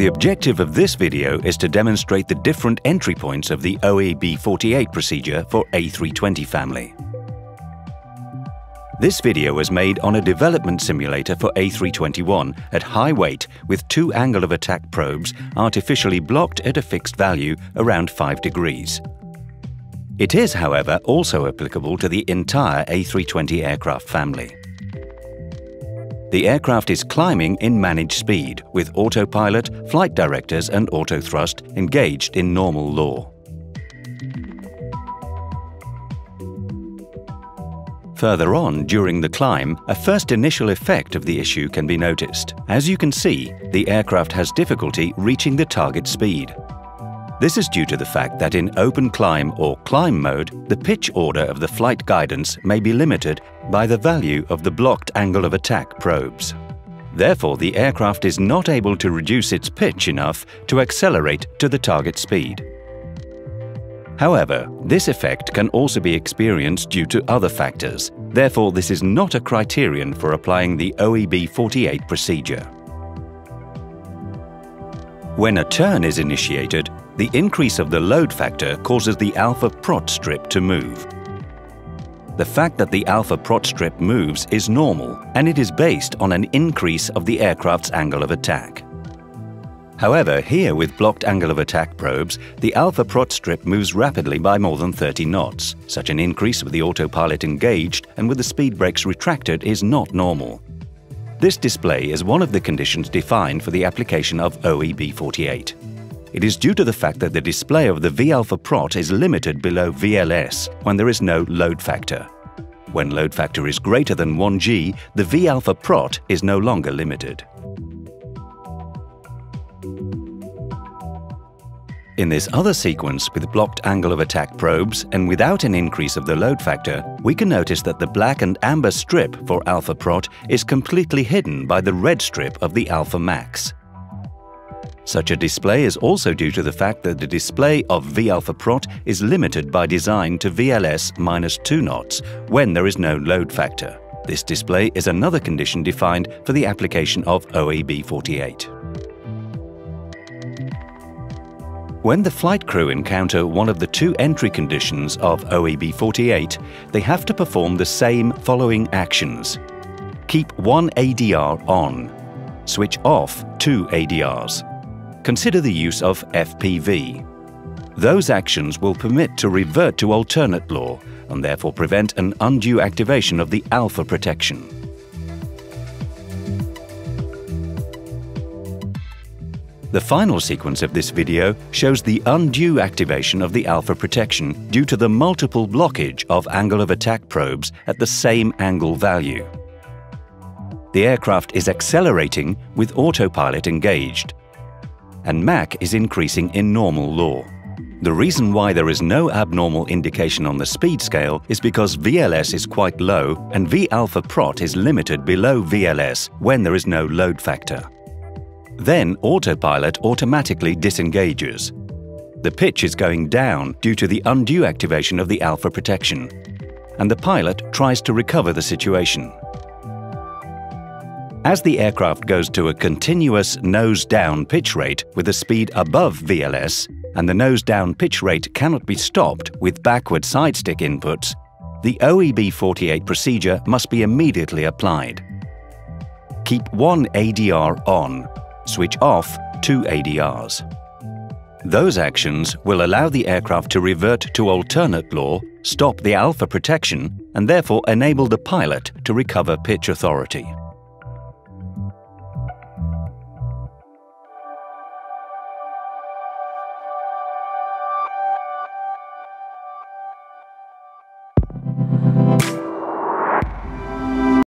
The objective of this video is to demonstrate the different entry points of the OEB48 procedure for A320 family. This video was made on a development simulator for A321 at high weight with two angle of attack probes artificially blocked at a fixed value around 5 degrees. It is, however, also applicable to the entire A320 aircraft family. The aircraft is climbing in managed speed, with autopilot, flight directors and autothrust engaged in normal law. Further on, during the climb, a first initial effect of the issue can be noticed. As you can see, the aircraft has difficulty reaching the target speed. This is due to the fact that in open climb or climb mode, the pitch order of the flight guidance may be limited by the value of the blocked angle of attack probes. Therefore, the aircraft is not able to reduce its pitch enough to accelerate to the target speed. However, this effect can also be experienced due to other factors. Therefore, this is not a criterion for applying the OEB 48 procedure. When a turn is initiated, the increase of the load factor causes the alpha prot strip to move. The fact that the alpha prot strip moves is normal and it is based on an increase of the aircraft's angle of attack. However, here with blocked angle of attack probes, the alpha prot strip moves rapidly by more than 30 knots. Such an increase with the autopilot engaged and with the speed brakes retracted is not normal. This display is one of the conditions defined for the application of OEB 48. It is due to the fact that the display of the V-alpha prot is limited below VLS when there is no load factor. When load factor is greater than 1G, the V-alpha prot is no longer limited. In this other sequence, with blocked angle of attack probes and without an increase of the load factor, we can notice that the black and amber strip for alpha prot is completely hidden by the red strip of the alpha max. Such a display is also due to the fact that the display of V-alpha prot is limited by design to VLS minus 2 knots when there is no load factor. This display is another condition defined for the application of OEB 48. When the flight crew encounter one of the two entry conditions of OEB 48, they have to perform the same following actions. Keep one ADR on. Switch off two ADRs consider the use of FPV. Those actions will permit to revert to alternate law and therefore prevent an undue activation of the alpha protection. The final sequence of this video shows the undue activation of the alpha protection due to the multiple blockage of angle of attack probes at the same angle value. The aircraft is accelerating with autopilot engaged and Mach is increasing in normal law. The reason why there is no abnormal indication on the speed scale is because VLS is quite low and V-alpha prot is limited below VLS when there is no load factor. Then autopilot automatically disengages. The pitch is going down due to the undue activation of the alpha protection, and the pilot tries to recover the situation. As the aircraft goes to a continuous nose-down pitch rate with a speed above VLS, and the nose-down pitch rate cannot be stopped with backward side stick inputs, the OEB 48 procedure must be immediately applied. Keep one ADR on, switch off two ADRs. Those actions will allow the aircraft to revert to alternate law, stop the alpha protection, and therefore enable the pilot to recover pitch authority.